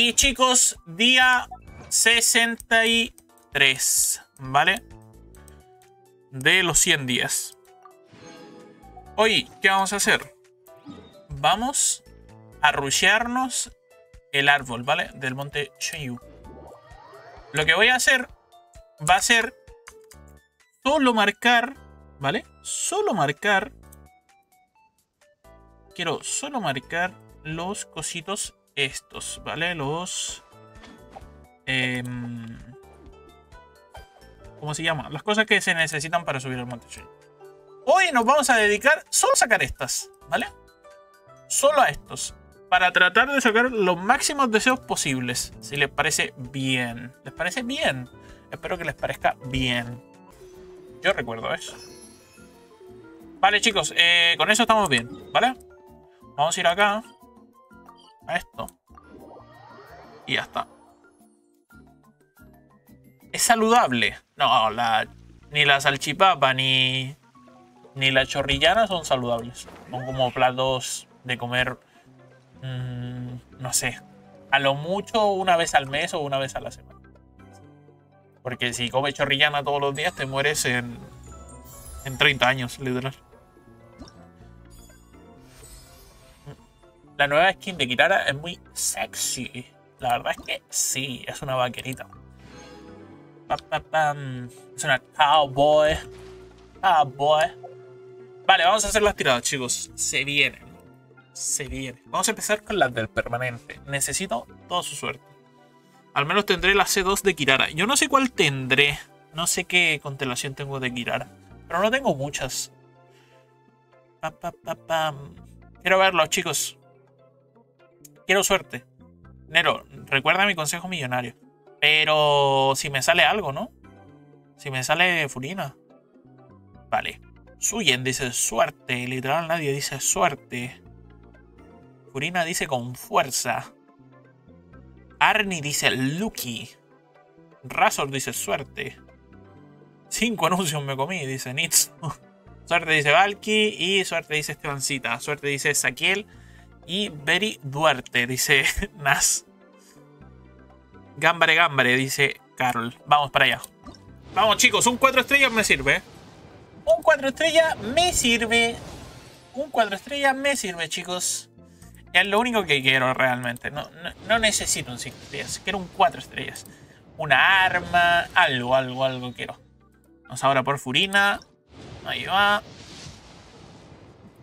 Y chicos, día 63, ¿vale? De los 100 días. Hoy, ¿qué vamos a hacer? Vamos a rushearnos el árbol, ¿vale? Del monte Cheyu. Lo que voy a hacer va a ser solo marcar, ¿vale? Solo marcar. Quiero solo marcar los cositos estos, ¿vale? Los... Em, ¿Cómo se llama? Las cosas que se necesitan para subir el monte. Hoy nos vamos a dedicar solo a sacar estas, ¿vale? Solo a estos. Para tratar de sacar los máximos deseos posibles. Si les parece bien. ¿Les parece bien? Espero que les parezca bien. Yo recuerdo eso. Vale, chicos. Eh, con eso estamos bien, ¿vale? Vamos a ir acá. A esto. Y ya está. Es saludable. No, la, ni la salchipapa ni ni la chorrillana son saludables. Son como platos de comer, mmm, no sé, a lo mucho una vez al mes o una vez a la semana. Porque si comes chorrillana todos los días te mueres en, en 30 años, literal. La nueva skin de Kirara es muy sexy. La verdad es que sí, es una vaquerita. Es una cowboy. Cowboy. Vale, vamos a hacer las tiradas, chicos. Se vienen. Se vienen. Vamos a empezar con las del permanente. Necesito toda su suerte. Al menos tendré la C2 de Kirara. Yo no sé cuál tendré. No sé qué constelación tengo de Kirara. Pero no tengo muchas. Quiero verlo, chicos. Quiero suerte. Nero, recuerda mi consejo millonario. Pero si me sale algo, ¿no? Si me sale Furina. Vale. Suyen dice suerte. Literal nadie dice suerte. Furina dice con fuerza. Arnie dice lucky. Razor dice suerte. Cinco anuncios me comí, dice Nitz. suerte dice Valky. Y suerte dice Estebancita. Suerte dice Saquiel. Y Beri Duarte, dice Nas. Gambare Gambare, dice Carol. Vamos para allá. Vamos chicos, un 4 estrellas me sirve. Un 4 estrellas me sirve. Un 4 estrellas me sirve, chicos. Es lo único que quiero realmente. No, no, necesito un 5 estrellas. Quiero un 4 estrellas. Una arma. Algo, algo, algo quiero. Vamos ahora por Furina. Ahí va.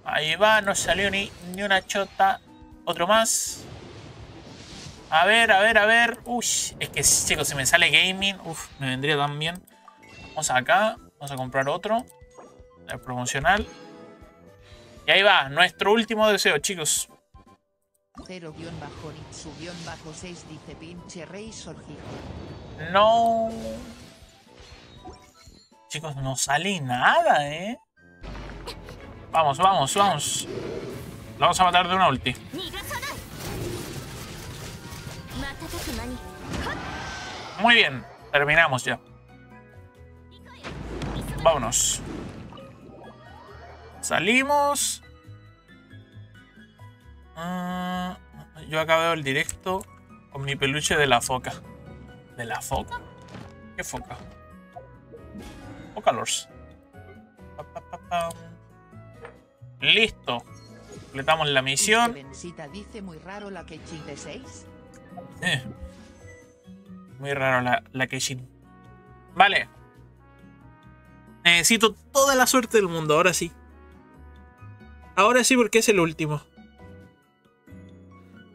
Ahí va. No salió ni, ni una chota. Otro más. A ver, a ver, a ver. Uy, es que chicos, si me sale gaming, uf, me vendría tan bien. Vamos acá. Vamos a comprar otro el promocional. Y ahí va, nuestro último deseo, chicos. 0 bajo 6 dice pinche rey No. Chicos, no sale nada, ¿eh? Vamos, vamos, vamos. Lo vamos a matar de una ulti. Muy bien, terminamos ya. Vámonos. Salimos. Ah, yo acabo el directo con mi peluche de la foca. ¿De la foca? ¿Qué foca? Focalors. Listo. Completamos la misión. dice muy raro la de 6. Eh. Muy raro la, la Vale. Necesito toda la suerte del mundo, ahora sí. Ahora sí, porque es el último.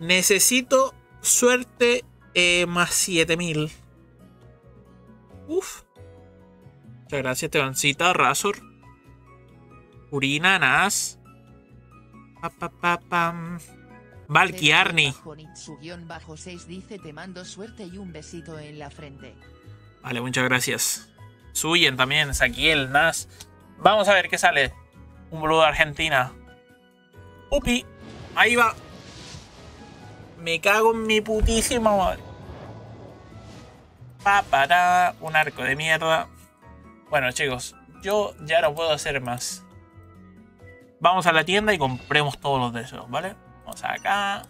Necesito suerte eh, más 7000. Uf. Muchas gracias, Tebancita, Razor. Urina, Nas. Pa, pa, pa, pam. Valky Arni. dice te mando suerte y un besito en la frente. Vale, muchas gracias. Suyen también, Saquiel, Nas. Vamos a ver qué sale. Un boludo de Argentina. Upi, ahí va. Me cago en mi putísima madre. Un arco de mierda. Bueno, chicos, yo ya no puedo hacer más. Vamos a la tienda y compremos todos los deseos, ¿vale? Vamos acá,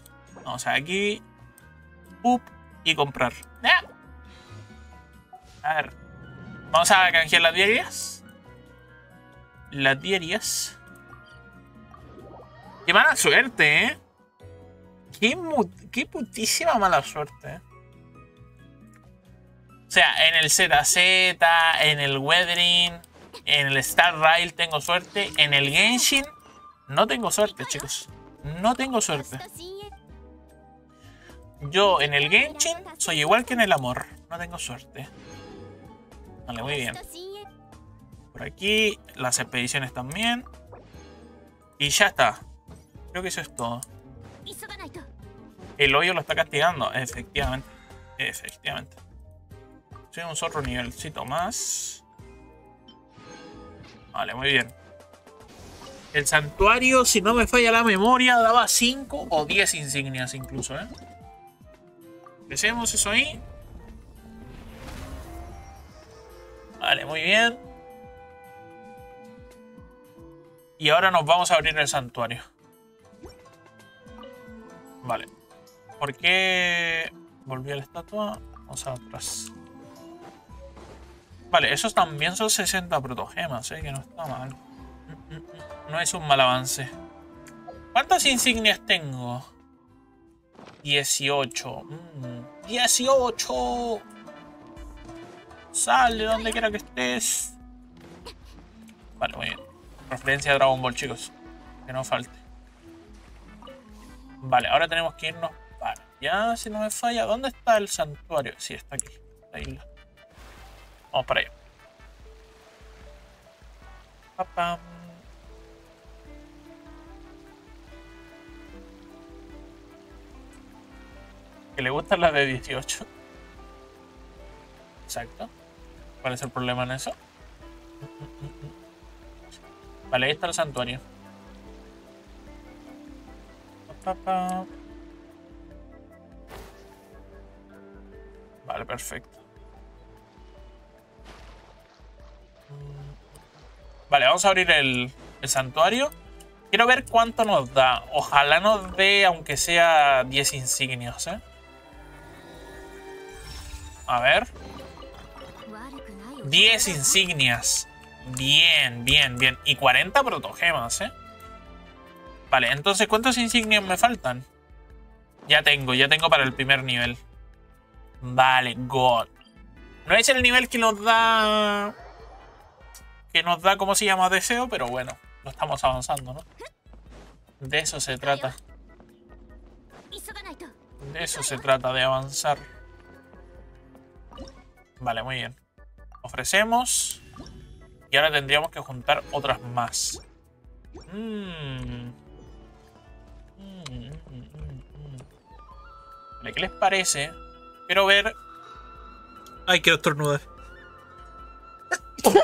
vamos aquí. up y comprar. ¡Ah! A ver. Vamos a canjear las diarias. Las diarias. Qué mala suerte, ¿eh? Qué, putísima mala suerte, ¿eh? O sea, en el ZZ, en el Weathering, en el Star Rail tengo suerte. En el Genshin no tengo suerte, chicos. No tengo suerte. Yo en el Genshin soy igual que en el amor. No tengo suerte. Vale, muy bien. Por aquí, las expediciones también. Y ya está. Creo que eso es todo. El hoyo lo está castigando. Efectivamente. Efectivamente. Tenemos otro nivelcito más. Vale, muy bien. El santuario, si no me falla la memoria, daba 5 o 10 insignias incluso, ¿eh? Empecemos eso ahí. Vale, muy bien. Y ahora nos vamos a abrir el santuario. Vale. ¿Por qué volví a la estatua? Vamos a atrás. Vale, esos también son 60 protogemas, ¿eh? Que no está mal. No es un mal avance. ¿Cuántas insignias tengo? 18. 18. Sale donde quiera que estés. Vale, muy bien. Referencia a Dragon Ball, chicos. Que no falte. Vale, ahora tenemos que irnos para ya, si no me falla. ¿Dónde está el santuario? Sí, está aquí. La isla. Vamos para allá. Papam. Que le gustan las de 18. Exacto. ¿Cuál es el problema en eso? Vale, ahí está el santuario. Vale, perfecto. Vale, vamos a abrir el, el, santuario. Quiero ver cuánto nos da. Ojalá nos dé, aunque sea 10 insignias, ¿eh? A ver. 10 insignias. Bien, bien, bien. Y 40 protogemas, ¿eh? Vale, entonces, ¿cuántas insignias me faltan? Ya tengo, ya tengo para el primer nivel. Vale, God. No es el nivel que nos da... Que nos da, ¿cómo se llama? Deseo, pero bueno. Lo estamos avanzando, ¿no? De eso se trata. De eso se trata, de avanzar. Vale, muy bien. Ofrecemos. Y ahora tendríamos que juntar otras más. Mmm. Vale, ¿qué les parece? Quiero ver... Ay, quiero estornudar.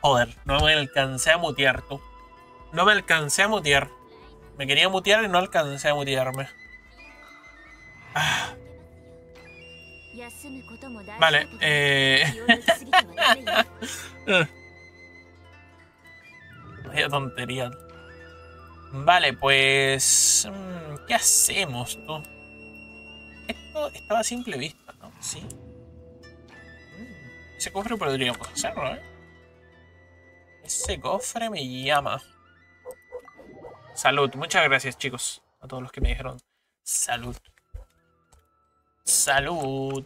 Joder, no me alcancé a mutear, tú. No me alcancé a mutear. Me quería mutear y no alcancé a mutearme. Ah. Vale, eh... Vaya tontería. Vale, pues... Mm, ¿Qué hacemos, tú? Esto estaba a simple vista, ¿no? Sí. Mm, ese cofre podríamos hacerlo, ¿eh? Ese cofre me llama. Salud. Muchas gracias, chicos. A todos los que me dijeron salud. Salud.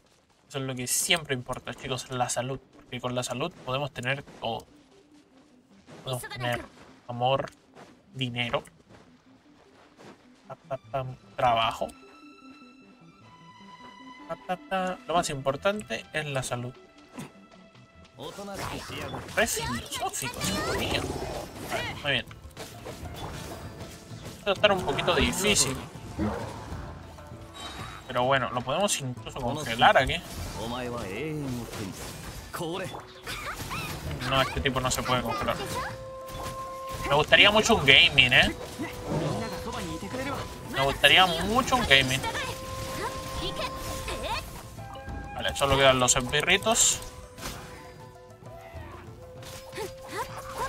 Eso es lo que siempre importa, chicos, la salud. Porque con la salud podemos tener todo. Podemos tener amor, dinero, trabajo. Lo más importante es la salud. Re filosófico, mío. muy bien. Esto va a estar un poquito difícil. Pero bueno, lo podemos incluso congelar aquí. No, este tipo no se puede congelar. Me gustaría mucho un gaming, ¿eh? Me gustaría mucho un gaming. Vale, solo quedan los esbirritos.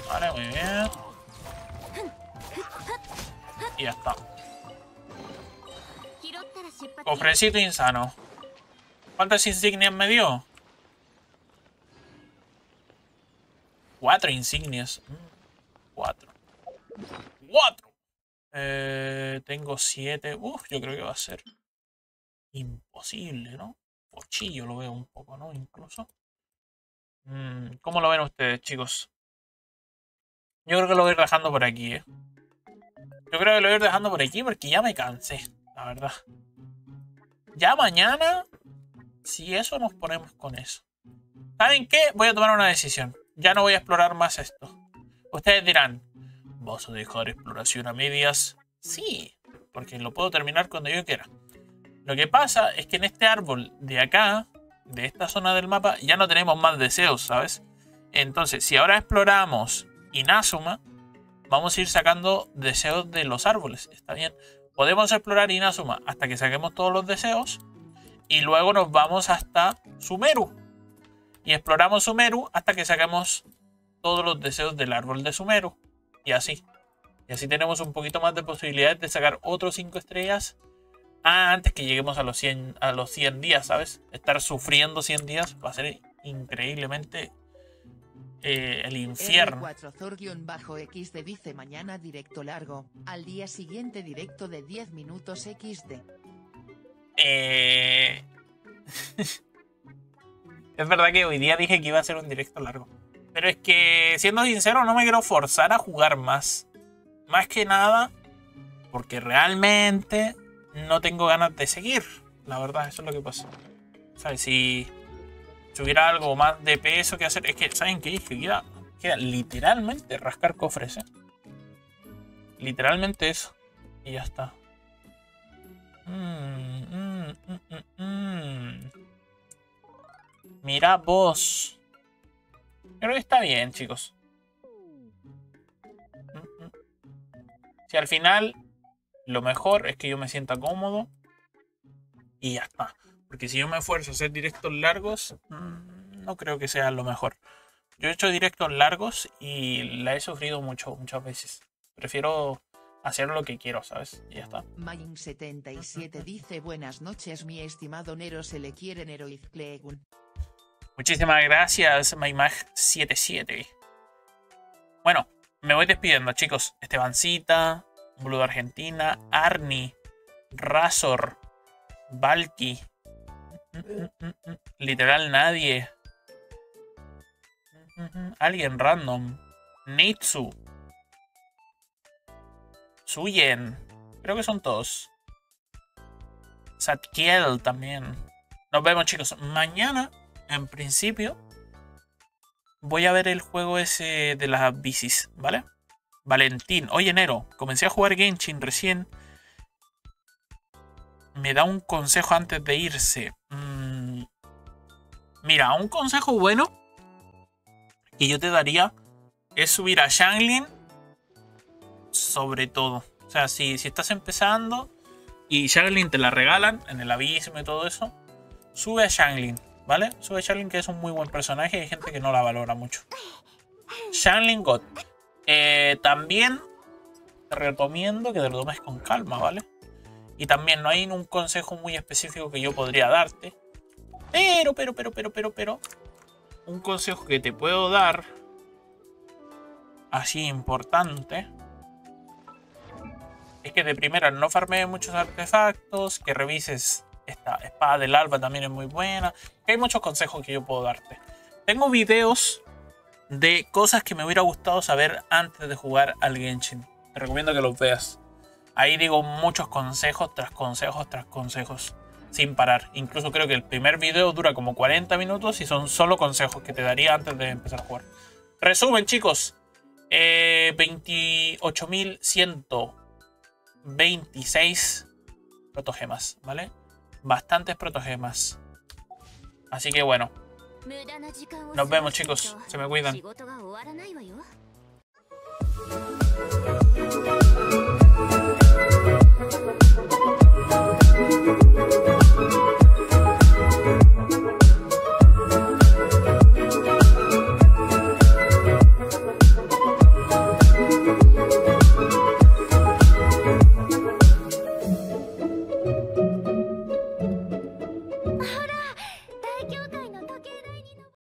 Vale, muy bien. Y ya está. Cofrecito insano. ¿Cuántas insignias me dio? Cuatro insignias. Mm, cuatro. ¡Cuatro! Eh, tengo siete. Uf, yo creo que va a ser imposible, ¿no? Pochillo lo veo un poco, ¿no? Incluso. Mm, ¿Cómo lo ven ustedes, chicos? Yo creo que lo voy dejando por aquí, ¿eh? Yo creo que lo voy a ir dejando por aquí porque ya me cansé, la verdad. Ya mañana, si eso nos ponemos con eso. ¿Saben qué? Voy a tomar una decisión. Ya no voy a explorar más esto. Ustedes dirán, ¿vas a dejar exploración a medias? Sí, porque lo puedo terminar cuando yo quiera. Lo que pasa es que en este árbol de acá, de esta zona del mapa, ya no tenemos más deseos, ¿sabes? Entonces, si ahora exploramos Inazuma, vamos a ir sacando deseos de los árboles. Está bien. Podemos explorar Inazuma hasta que saquemos todos los deseos. Y luego nos vamos hasta Sumeru. Y exploramos Sumeru hasta que saquemos todos los deseos del árbol de Sumeru. Y así. Y así tenemos un poquito más de posibilidades de sacar otros 5 estrellas antes que lleguemos a los 100, a los 100 días, ¿sabes? Estar sufriendo 100 días va a ser increíblemente eh, el infierno. 4 xd dice mañana directo largo, al día siguiente directo de 10 minutos XD. Eh... es verdad que hoy día dije que iba a ser un directo largo. Pero es que, siendo sincero, no me quiero forzar a jugar más. Más que nada, porque realmente no tengo ganas de seguir. La verdad, eso es lo que pasa. ¿Sabes? Si hubiera algo más de peso que hacer. Es que, ¿saben qué? Que queda, queda literalmente rascar cofres, ¿eh? Literalmente eso. Y ya está. Mm, mm, mm, Mira vos. Creo que está bien, chicos. Si al final lo mejor es que yo me sienta cómodo y ya está. Porque si yo me esfuerzo a hacer directos largos, mm, no creo que sea lo mejor. Yo he hecho directos largos y la he sufrido mucho, muchas veces. Prefiero hacer lo que quiero, ¿sabes? Y ya está. Main77 dice buenas noches, mi estimado Nero, se le quiere Neroiz Klegun. Muchísimas gracias, Maymag77. Bueno, me voy despidiendo, chicos. Estebancita, Blue Argentina, Arni, Razor, Valky, Literal nadie. Alguien random. Nitsu. Suyen. Creo que son todos. Satkiel también. Nos vemos chicos. Mañana, en principio, voy a ver el juego ese de las bicis, ¿vale? Valentín. Hoy enero. Comencé a jugar Genshin recién me da un consejo antes de irse. Mira, un consejo bueno que yo te daría es subir a Shanglin sobre todo. O sea, si, si estás empezando y Shanglin te la regalan en el abismo y todo eso, sube a Shanglin, ¿vale? Sube a Shanglin que es un muy buen personaje y hay gente que no la valora mucho. Shanglin God. Eh, también te recomiendo que te lo tomes con calma, ¿vale? Y también no hay un consejo muy específico que yo podría darte. Pero, pero, pero, pero, pero, pero. Un consejo que te puedo dar. Así importante. Es que de primera no farmees muchos artefactos. Que revises esta espada del alba también es muy buena. hay muchos consejos que yo puedo darte. Tengo videos de cosas que me hubiera gustado saber antes de jugar al Genshin. Te recomiendo que los veas. Ahí digo muchos consejos tras consejos tras consejos. Sin parar. Incluso creo que el primer video dura como 40 minutos y son solo consejos que te daría antes de empezar a jugar. Resumen, chicos. Eh, 28.126 protogemas, ¿vale? Bastantes protogemas. Así que bueno. Nos vemos, chicos. Se me cuidan.